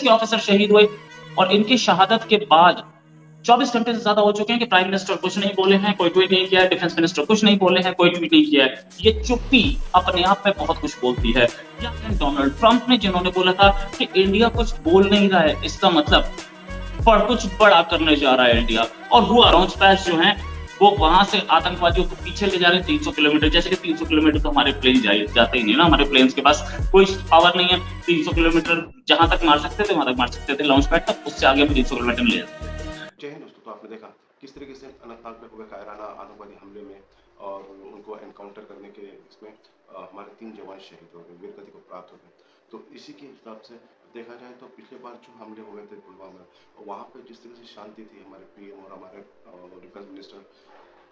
Police के officer शहीद हुए और इनकी शहादत के बाद 24 घंटे से ज़्यादा हो चुके हैं कि प्राइम मिनिस्टर कुछ नहीं बोले हैं, कोई ट्वीट नहीं किया है डिफेंस मिनिस्टर कुछ नहीं बोले हैं, कोई ट्वीट नहीं किया है। ये चुप्पी अपने आप में बहुत कुछ बोलती है। या डोनाल्ड ट्रंप ने जिन्होंने बोला था कि इंडिया कुछ बोल नहीं रहा है, इसका मतलब पर कुछ बड़ा करने जा रहा है इंडिया और हुआ जो है वो वहाँ से आतंकवादियों को पीछे ले जा रहे हैं, तीन सौ किलोमीटर। जैसे कि तीन सौ किलोमीटर तो हमारे प्लेन जाते ही नहीं ना, हमारे प्लेन के पास कोई पावर नहीं है। तीन सौ किलोमीटर जहाँ तक मार सकते थे, वहाँ तक मार सकते थे। लॉन्च पैड तक उससे आगे भी तीन सौ किलोमीटर ले जाते हिंद दोस्तों तो आपने देखा किस तरीके से अनंतनाग में हुए कायराना आतंकवादी हमले में और उनको एनकाउंटर करने के इसमें हमारे तीन जवान शहीद हो गए, वीरगति को प्राप्त हो गए। तो इसी के हिसाब से देखा जाए तो पिछले बार जो हमले हुए थे पुलवामा में वहाँ पर जिस तरह से शांति थी हमारे पीएम और हमारे डिफेंस मिनिस्टर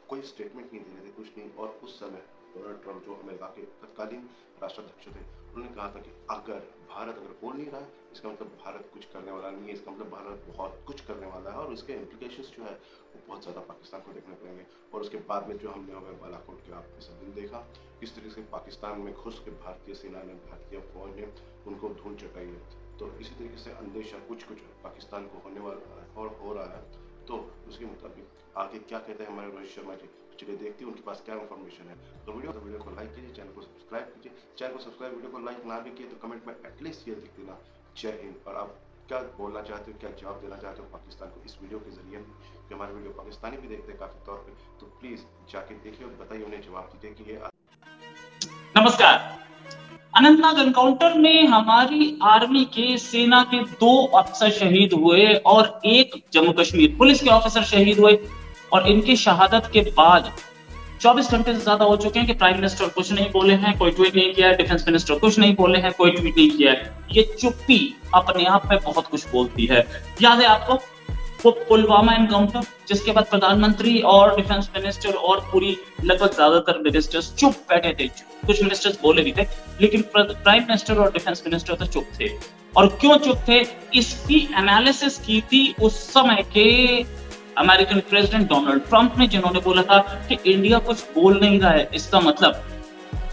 कोई स्टेटमेंट नहीं दे रहे थे, कुछ नहीं। और उस समय डोनाल्ड ट्रंप जो अमेरिका के तत्कालीन राष्ट्राध्यक्ष थे, उन्होंने कहा था कि अगर भारत अगर बोल नहीं रहा है, इसका मतलब भारत कुछ करने वाला नहीं है, इसका मतलब भारत बहुत कुछ करने वाला है, और इसके इम्प्लीकेशन जो है, वो बहुत ज़्यादा पाकिस्तान को देखने पड़ेंगे। और उसके बाद में जो हमने हो गए बालाकोट के आपने सब दिन देखा, किस तरीके से पाकिस्तान में घुस के भारतीय सेना ने, भारतीय फौज ने उनको धूल चटाई है। तो इसी तरीके से अंदेशा कुछ कुछ पाकिस्तान को होने वाला और हो रहा है। तो उसके मुताबिक आगे क्या कहते हैं हमारे रोहित शर्मा जी? चलिए देखते हैं उनके पास क्या इन्फॉर्मेशन है। तो वीडियो तो वीडियो को लाइक कीजिए चैनल को सब्सक्राइब कीजिए। चैनल को सब्सक्राइब वीडियो को लाइक ना भी किए तो कमेंट में एटलीस्ट ये लिख देना। जय हिंद। और आप क्या बोलना चाहते हो, क्या जवाब देना चाहते हो पाकिस्तान को इस वीडियो के ज़रिए? कि हमारे वीडियो पाकिस्तानी भी देखते हैं काफ़ी तौर पे। तो प्लीज़ जाके देखिए और बताइए उन्हें जवाब दीजिए कि ये नमस्कार। अनंतनाग एनकाउंटर में हमारी आर्मी के सेना के दो अफसर शहीद हुए और एक जम्मू कश्मीर पुलिस के ऑफिसर शहीद हुए और इनकी शहादत के बाद 24 घंटे से ज़्यादा हो चुके हैं कि प्राइम मिनिस्टर कुछ नहीं बोले हैं, कोई ट्वीट नहीं किया डिफेंस मिनिस्टर कुछ नहीं बोले हैं, कोई ट्वीट नहीं किया ये चुप्पी अपने आप में बहुत कुछ बोलती है। याद है आपको? वो पुलवामा एनकाउंटर जिसके बाद प्रधानमंत्री और डिफेंस मिनिस्टर और पूरी लगभग ज़्यादातर मिनिस्टर्स चुप बैठे थे कुछ मिनिस्टर्स बोले भी थे, लेकिन प्राइम मिनिस्टर और डिफेंस मिनिस्टर तो चुप थे। और क्यों चुप थे? इसकी एनालिसिस की थी उस समय के अमेरिकन प्रेसिडेंट डोनाल्ड ट्रंप ने, जिन्होंने बोला था कि इंडिया कुछ बोल नहीं रहा है। इसका मतलब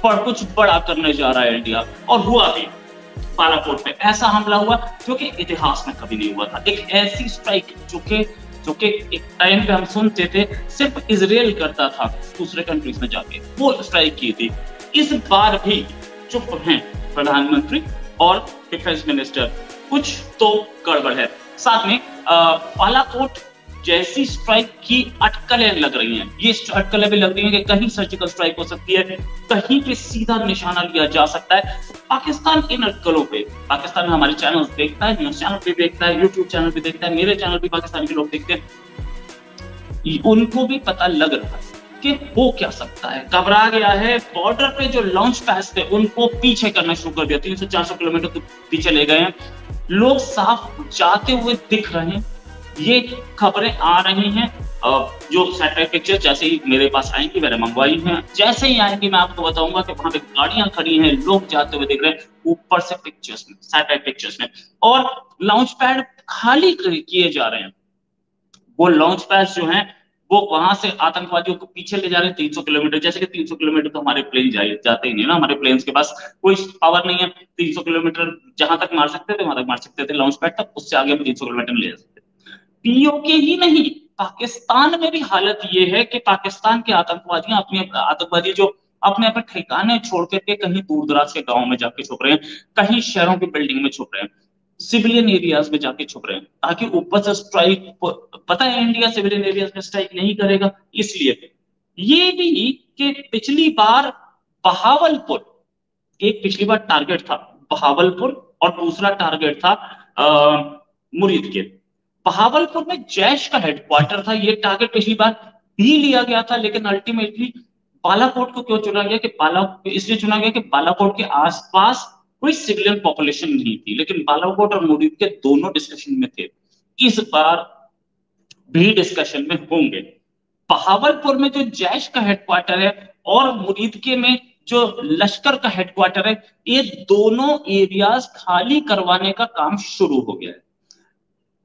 पर कुछ बड़ा करने जा रहा है इंडिया और हुआ भी। बालाकोट पे ऐसा हमला हुआ जो कि इतिहास में कभी नहीं हुआ था। एक ऐसी स्ट्राइक जो कि जो कि एक टाइम पे हम सुनते थे, सिर्फ़ इसराइल करता था, दूसरे कंट्रीज़ में जाके। वो स्ट्राइक की थी। इस बार भी चुप हैं प्रधानमंत्री और डिफेंस मिनिस्टर कुछ तो गड़बड़ है। साथ में बालाकोट जैसी स्ट्राइक की अटकलें लग रही हैं। ये अटकलें भी लग रही हैं कि कहीं सर्जिकल स्ट्राइक हो सकती है, कहीं पे सीधा निशाना लिया जा सकता है। पाकिस्तान इन अटकलों पे, पाकिस्तान में हमारे चैनल देखता है न्यूज़ चैनल भी देखता है यूट्यूब चैनल भी देखता है, मेरे चैनल भी पाकिस्तान के लोग देखते हैं। उनको भी पता लग रहा है कि हो क्या सकता है। घबरा गया है बॉर्डर पे जो लॉन्च पैस थे, उनको पीछे करना शुरू कर दिया। तीन सौ चार सौ किलोमीटर पीछे ले गए हैं। लोग साफ़ जाते हुए दिख रहे हैं। ये खबरें आ रही हैं। जो सैटेलाइट पिक्चर जैसे ही मेरे पास आएँगी मैंने मंगवाई है जैसे ही आएँगी, मैं आपको बताऊँगा कि वहाँ पे गाड़ियाँ खड़ी हैं, लोग जाते हुए दिख रहे हैं ऊपर से पिक्चर्स में सैटेलाइट पिक्चर्स में। और लॉन्च पैड खाली किए जा रहे हैं। वो लॉन्च पैड जो है, वो वहाँ से आतंकवादियों को पीछे ले जा रहे हैं, तीन सौ किलोमीटर। जैसे कि तीन सौ किलोमीटर तो हमारे प्लेन जाए, जाते ही नहीं ना, हमारे प्लेन के पास कोई पावर नहीं है। तीन सौ किलोमीटर जहाँ तक मार सकते थे, वहाँ तक मार सकते थे लॉन्च पैड तक उससे आगे तीन सौ किलोमीटर ले जा सकते पीओके ही नहीं, पाकिस्तान में भी हालत ये है कि पाकिस्तान के आतंकवादियाँ अपने आतंकवादी जो अपने अपने ठिकाने छोड़ करके कहीं दूर दराज के गाँव में जाके छुप रहे हैं, कहीं शहरों की बिल्डिंग में छुप रहे हैं सिविलियन एरियाज़ में जाके छुप रहे हैं, ताकि ऊपर से स्ट्राइक पता है इंडिया सिविलियन एरियाज़ में स्ट्राइक नहीं करेगा, इसलिए। ये भी कि पिछली बार बहावलपुर, एक पिछली बार टारगेट था, बहावलपुर और दूसरा टारगेट था मुरीद के। बहावलपुर में जैश का हेडक्वार्टर था, ये टारगेट पिछली बार भी लिया गया था, लेकिन अल्टीमेटली बालाकोट को क्यों चुना गया कि बाला, इसलिए चुना गया कि बालाकोट के आसपास कोई सिविलियन पॉपुलेशन नहीं थी, लेकिन बालाकोट और मुरीद के दोनों डिस्कशन में थे। इस बार भी डिस्कशन में होंगे। बहावलपुर में जो जैश का हेडक्वार्टर है और मुरीद के में जो लश्कर का हेडक्वार्टर है, ये दोनों एरियाज़ खाली करवाने का काम शुरू हो गया है।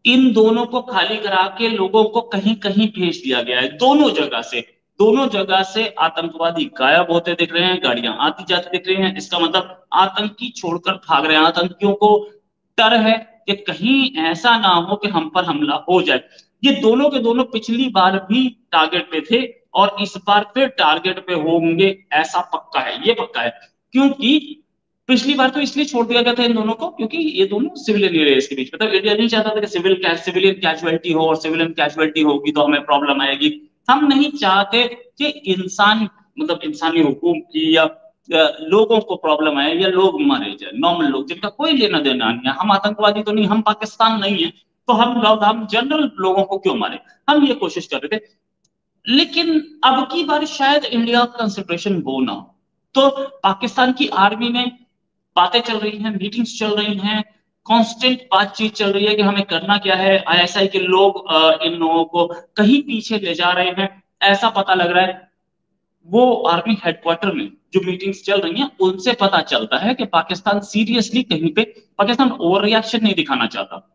इन दोनों को खाली करा के लोगों को कहीं कहीं भेज दिया गया है। दोनों जगह से, दोनों जगह से आतंकवादी गायब होते दिख रहे हैं, गाड़ियाँ आती जाती दिख रही हैं। इसका मतलब आतंकी छोड़कर भाग रहे हैं। आतंकियों को डर है कि कहीं ऐसा ना हो कि हम पर हमला हो जाए। ये दोनों के दोनों पिछली बार भी टारगेट पे थे और इस बार फिर टारगेट पे होंगे, ऐसा पक्का है, ये पक्का है। क्योंकि पिछली बार तो इसलिए छोड़ दिया गया था इन दोनों को, क्योंकि ये दोनों सिविल एरियाज़ के बीच। मतलब इंडिया नहीं चाहता था कि सिविल सिविलियन कैजुअलिटी हो और सिविलियन कैजुअलिटी होगी तो हमें प्रॉब्लम आएगी। हम नहीं चाहते कि इंसान मतलब इंसानी हुकूम की या लोगों को प्रॉब्लम आए या लोग मारे जाए नॉर्मल लोग, जिनका कोई लेना देना नहीं है। हम आतंकवादी तो नहीं, हम पाकिस्तान नहीं है तो हम लोग हम जनरल लोगों को क्यों मारे? हम ये कोशिश कर रहे थे। लेकिन अब की बार शायद इंडिया का कंसिडरेशन वो ना तो पाकिस्तान की आर्मी में बातें चल रही हैं मीटिंग्स चल रही हैं कांस्टेंट बातचीत चल रही है कि हमें करना क्या है आईएसआई के लोग इन लोगों को कहीं पीछे ले जा रहे हैं, ऐसा पता लग रहा है। वो आर्मी हेडक्वार्टर में जो मीटिंग्स चल रही हैं, उनसे पता चलता है कि पाकिस्तान सीरियसली कहीं पे पाकिस्तान ओवर रिएक्शन नहीं दिखाना चाहता।